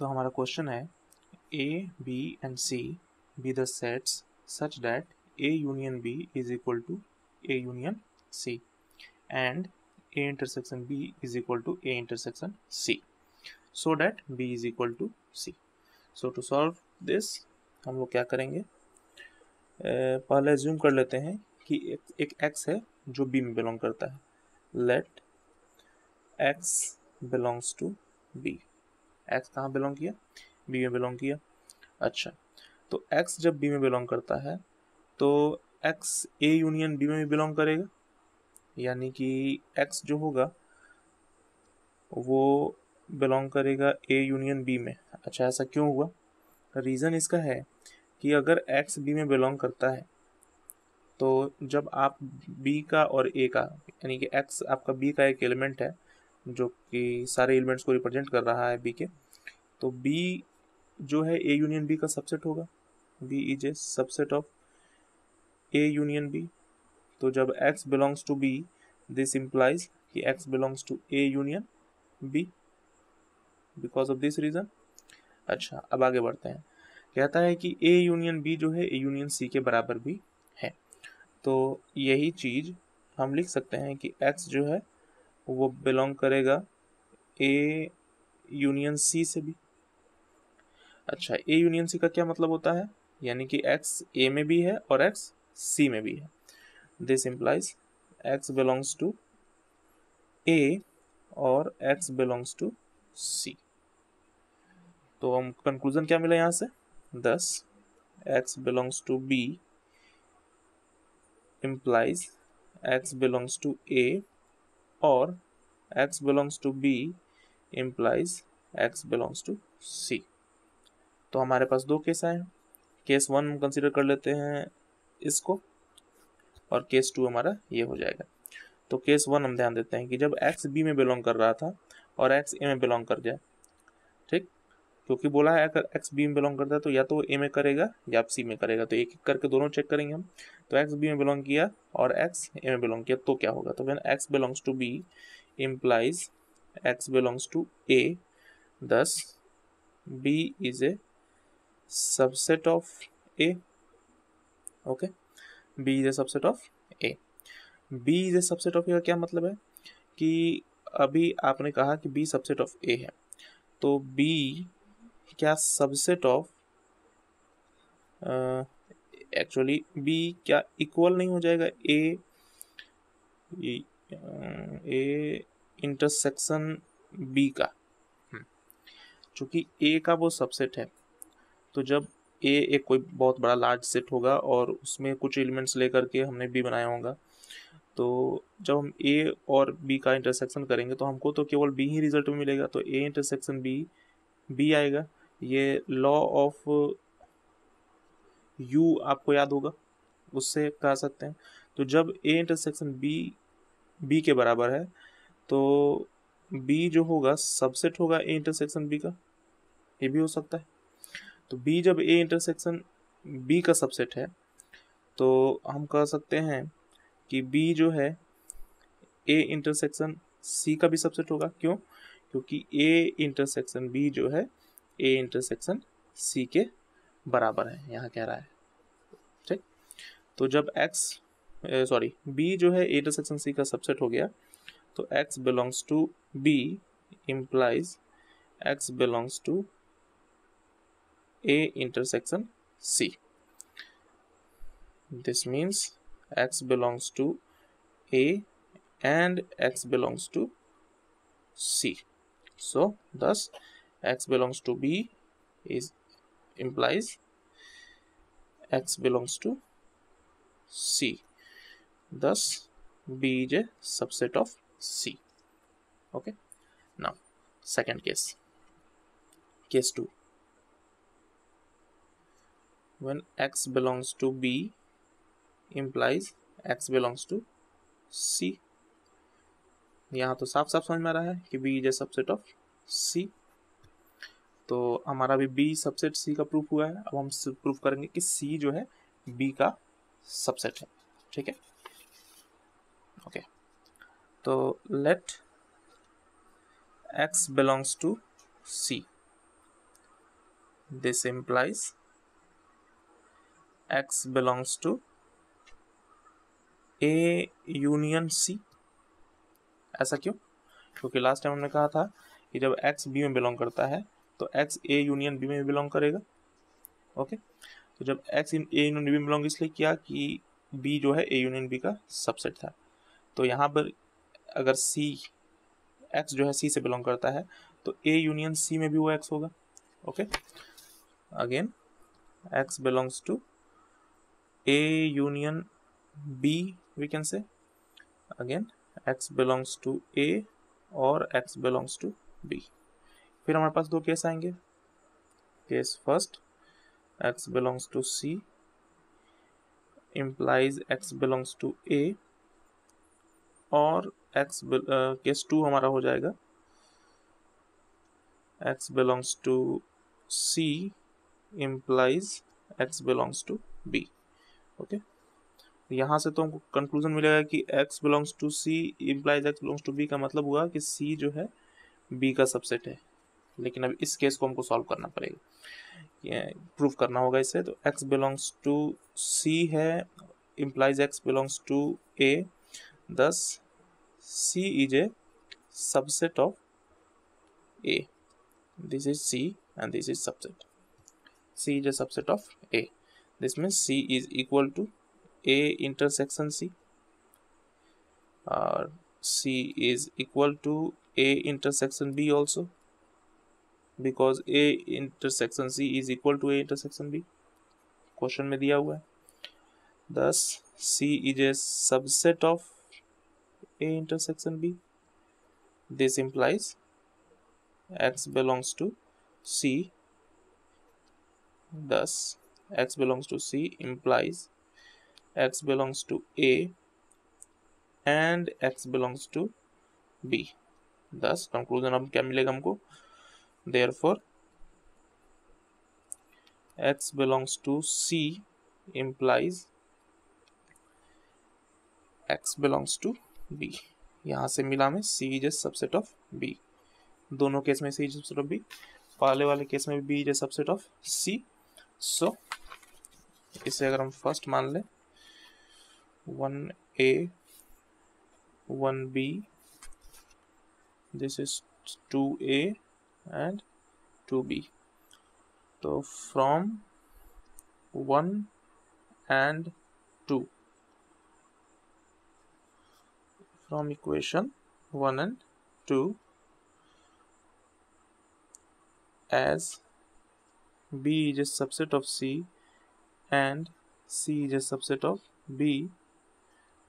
तो हमारा क्वेश्चन है A B and C B the sets such that A union B is equal to A union C and A intersection B is equal to A intersection C so that B is equal to C so to solve this हम लोग क्या करेंगे? पहले assume कर लेते हैं कि एक, एक एक्स है जो बी में बिलोंग करता है। Let X belongs to B X कहाँ बिलोंग किया? बी में बिलोंग किया। अच्छा तो एक्स जब बी में बिलोंग करता है तो एक्स ए यूनियन बी में भी बिलोंग करेगा। यानी कि एक्स जो होगा, वो बिलोंग करेगा ए यूनियन बी में। अच्छा ऐसा क्यों हुआ? रीज़न इसका है कि अगर एक्स बी में बिलोंग करता है तो जब आप बी का और ए का, यानी कि एक्स आपका बी का एक एलिमेंट है जो कि सारे एलिमेंट्स को रिप्रेजेंट कर रहा है बी के। तो बी जो है ए यूनियन बी का सबसेट होगा। B is a subset of A union B तो जब X belongs to B this implies कि X belongs to A union B because of this reason अच्छा अब आगे बढ़ते हैं। कहता है कि ए यूनियन बी जो है ए यूनियन सी के बराबर भी है। तो यही चीज़ हम लिख सकते हैं कि एक्स जो है वो बिलोंग करेगा ए यूनियन सी से भी। अच्छा ए यूनियन सी का क्या मतलब होता है? यानी कि एक्स ए में भी है और एक्स सी में भी है। This implies X belongs to A और एक्स बिलोंग्स टू सी तो हम कंक्लूजन क्या मिला यहाँ से? Thus X belongs to B implies x belongs to a or x belongs to b implies x belongs to c. तो हमारे पास दो केस आए केस वन हम कंसिडर कर लेते हैं इसको और केस टू हमारा ये हो जाएगा। तो केस वन हम ध्यान देते हैं कि जब एक्स बी में बिलोंग कर रहा था और एक्स ए में बिलोंग कर जाए ठीक? क्योंकि बोला है, अगर एक्स बी में बिलोंग करता है तो या तो ए में करेगा या सी में करेगा। तो एक एक करके दोनों चेक करेंगे हम। तो एक्स बी में बिलोंग किया और एक्स ए में बिलोंग किया तो क्या होगा? तो when X belongs to B implies X belongs to A thus B is a subset of A okay B is a subset of A B is a subset of A का क्या मतलब है? कि अभी आपने कहा कि बी सबसेट ऑफ़ ए है। तो बी क्या सबसेट ऑफ़ एक्चुअली बी क्या इक्वल नहीं हो जाएगा? ए ए इंटरसेक्शन बी का। चूँकि ए का वो सबसेट है तो जब ए एक कोई बहुत बड़ा लार्ज सेट होगा और उसमें कुछ एलिमेंट्स लेकर के हमने बी बनाया होगा तो जब हम ए और बी का इंटरसेक्शन करेंगे तो हमको तो केवल बी ही रिज़ल्ट में मिलेगा तो ए इंटरसेक्शन बी बी आएगा। ये लॉ ऑफ़ यू आपको याद होगा, उससे कह सकते हैं। तो जब ए इंटरसेक्शन बी बी के बराबर है तो बी जो होगा सबसेट होगा ए इंटरसेक्शन बी का। ये भी हो सकता है। तो बी जब ए इंटरसेक्शन बी का सबसेट है तो हम कह सकते हैं कि बी जो है ए इंटरसेक्शन सी का भी सबसेट होगा। क्यों? क्योंकि ए इंटरसेक्शन बी जो है ए इंटरसेक्शन सी के बराबर है। यहाँ कह रहा है। ठीक? तो जब एक्स सॉरी बी जो है ए इंटरसेक्शन सी का सबसेट हो गया तो X belongs to B implies X belongs to A intersection C this means x belongs to a and x belongs to c. So, thus x belongs to b is implies x belongs to c thus b is a subset of c okay now second case case 2 when x belongs to b implies x belongs to c यहाँ तो साफ़ साफ़ समझ में आ रहा है कि b is a subset of c तो हमारा भी बी सबसेट सी का प्रूफ हुआ है। अब हम प्रूफ करेंगे कि सी जो है बी का सबसेट है। ठीक है? ओके तो let X belongs to C this implies x belongs to a union c. ऐसा क्यों? क्योंकि लास्ट टाइम हमने कहा था कि जब x b में बिलोंग करता है तो x, a यूनियन बी में बिलोंग करेगा। ओके तो जब एक्स a यूनियन बी में बिलोंग इसलिए किया कि बी जो है ए यूनियन बी का सबसेट था। तो यहाँ पर अगर सी एक्स जो है सी से बिलोंग करता है तो ए यूनियन सी में भी वो एक्स होगा। Okay again X belongs to A union B we can say again X belongs to A और एक्स बिलोंग्स टू b फिर हमारे पास दो केस आएँगे। Case first, x belongs to c, implies x belongs to a, और x case two हमारा हो जाएगा। x belongs to c, implies x belongs to b okay? यहाँ से तो हमको कंक्लूजन मिलेगा कि x belongs to C implies x belongs to b का मतलब हुआ कि c जो है, b का सबसेट है। लेकिन अब इस केस को हमको सॉल्व करना पड़ेगा। प्रूफ करना होगा इसे तो एक्स बिलोंग्स टू सी है implies x belongs to a thus c is a subset of a. This is c and this is subset c is a subset of a. This mean c is equal to a intersection C और C is equal to A intersection B also because A intersection C is equal to A intersection B question में दिया हुआ है। Thus C is a subset of A intersection B this implies X belongs to C thus X belongs to C implies X belongs to A and X belongs to B thus conclusion अब क्या मिलेगा हमको? Therefore x belongs to c implies x belongs to b यहाँ से मिला में c is a subset of b दोनों case में c is a subset of b पहले वाले केस में b is a subset of c so इसे अगर हम फ़र्स्ट मान लें one A one B this is two A and 2b so from 1 and 2 from equation 1 and 2 as b is a subset of c and c is a subset of b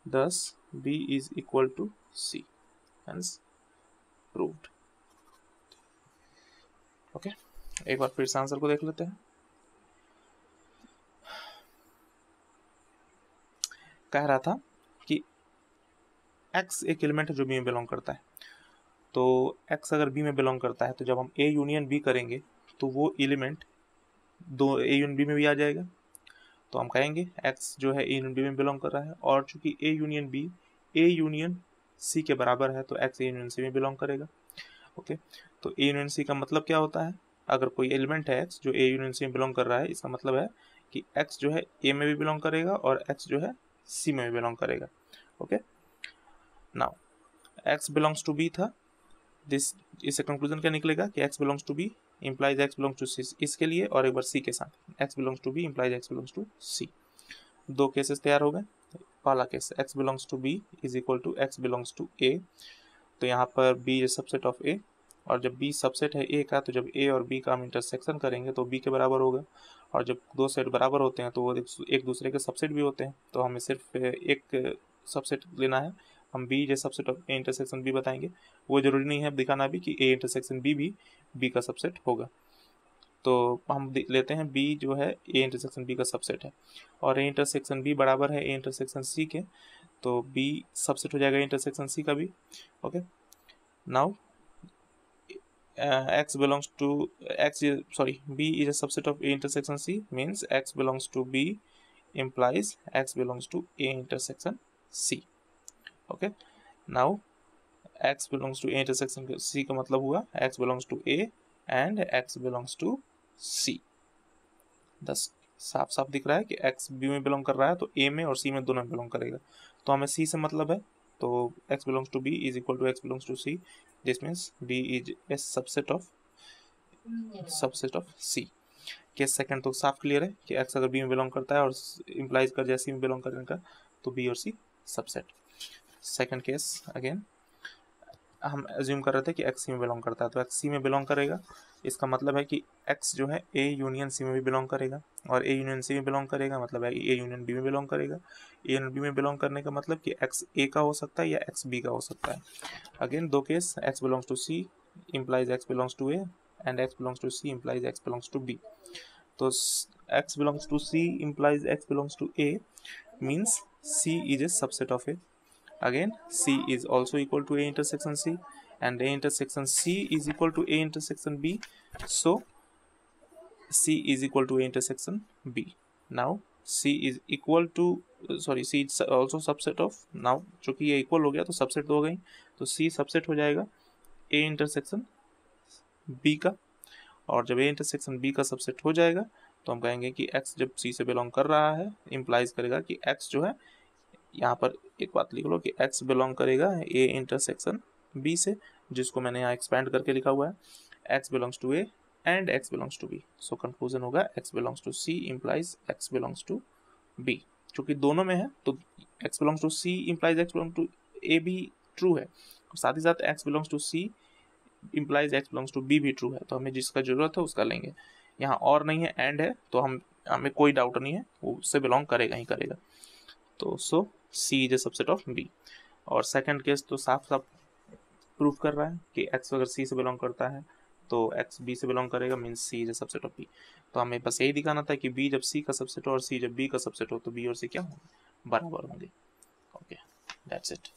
thus b is equal to c. Hence proved. Okay. एक बार फिर से answer को देख लेते हैं। कह रहा था कि x एक एलिमेंट है जो बी में बिलोंग करता है। तो x अगर बी में बिलोंग करता है तो जब हम a यूनियन बी करेंगे तो वो एलिमेंट दो a यूनियन बी में भी आ जाएगा। तो हम कहेंगे x जो है ए यूनियन बी में बिलोंग कर रहा है, और चूँकि a union B a union c के बराबर है तो x a यूनियन c में बिलोंग करेगा। ओके? तो a यूनियन c का मतलब क्या होता है? अगर कोई एलिमेंट है x जो a यूनियन c में बिलोंग कर रहा है, इसका मतलब है कि x जो है a में भी बिलोंग करेगा और x जो है c में भी बिलोंग करेगा, okay? Now x belongs to b था। दिस इससे कंक्लूजन क्या निकलेगा कि x belongs to b implies x belongs to c, इसके लिए और एक बार c के साथ। X belongs to b implies x belongs to c दो केसेस तैयार हो गए। पहला case x belongs to b is equal to x belongs to a तो यहाँ पर b is subset of a और जब बी सबसेट है ए का तो जब ए और बी का हम इंटरसेक्शन करेंगे तो बी के बराबर होगा। और जब दो सेट बराबर होते हैं तो वो एक दूसरे के सबसेट भी होते हैं। तो हमें सिर्फ़ एक सबसेट लेना है। हम B J subset of A intersection B बताएँगे। वो ज़रूरी नहीं है दिखाना भी कि ए इंटरसेक्शन बी भी बी का सबसेट होगा। तो हम लेते हैं बी जो है ए इंटरसेक्शन बी का सबसेट है। और ए इंटरसेक्शन बी बराबर है ए इंटरसेक्शन सी के तो बी सबसेट हो जाएगा इंटरसेक्शन सी का भी। Okay now x belongs to x is sorry b is a subset of a intersection c means x belongs to b implies x belongs to a intersection c okay now x belongs to a intersection c का मतलब हुआ x belongs to a and x belongs to c दस साफ़ साफ़ दिख रहा है कि एक्स बी में बिलोंग कर रहा है तो ए में और सी में दोनों में बिलोंग करेगा तो हमें सी से मतलब है तो x belongs to B is equal to x belongs to C this means B is a subset of subset of C case second तो साफ़ क्लियर है कि एक्स अगर बी में बिलोंग करता है और इम्प्लाइज कर जाए सी में बिलोंग करने का तो बी और C subset second case again हम एज्यूम कर रहे थे कि एक्स सी में बिलोंग करता है तो एक्स सी में बिलोंग करेगा। इसका मतलब है कि एक्स जो है ए यूनियन सी में भी बिलोंग करेगा और ए यूनियन सी में बिलोंग करेगा मतलब है ए यूनियन बी में बिलोंग करेगा। ए यूनियन बी में बिलोंग करने का मतलब कि एक्स ए का हो सकता है या एक्स बी का हो सकता है। अगेन दो case x belongs to C implies x belongs to a and x belongs to c implies x belongs to b so x belongs to c implies x belongs to a means c is a subset of a again c is also equal to a intersection c and a intersection c is equal to a intersection b so c is equal to a intersection b now c is equal to sorry C also subset of now चूँकि ये equal हो गया तो subset तो हो गई तो सी subset हो जाएगा ए इंटरसेक्शन बी का। और जब ए इंटरसेक्शन बी का सबसेट हो जाएगा तो हम कहेंगे कि एक्स जब सी से बिलोंग कर रहा है इम्प्लाइज करेगा कि एक्स जो है, यहाँ पर एक बात लिख लो कि एक्स बिलोंग करेगा ए इंटरसेक्शन बी से, जिसको मैंने यहाँ एक्सपेंड करके लिखा हुआ है। X belongs to A and x belongs to B so conclusion होगा x belongs to C implies x belongs to B चूँकि दोनों में है तो x belongs to C implies x belong to A भी ट्रू है। साथ ही साथ x belongs to C implies x belongs to B भी ट्रू है। तो हमें जिसका ज़रूरत है उसका लेंगे। यहाँ और नहीं है एंड है तो हम, हमें कोई डाउट नहीं है, वो उससे बिलोंग करेगा ही करेगा। तो so C is a subset of B और सेकंड केस तो साफ़ साफ़ प्रूव कर रहा है कि एक्स अगर सी से बिलोंग करता है तो एक्स बी से बिलोंग करेगा means C is a subset of B तो हमें बस यही दिखाना था कि बी जब सी का सबसेट हो और सी जब बी का सबसेट हो तो बी और सी क्या होंगे? बराबर होंगे। Okay that's it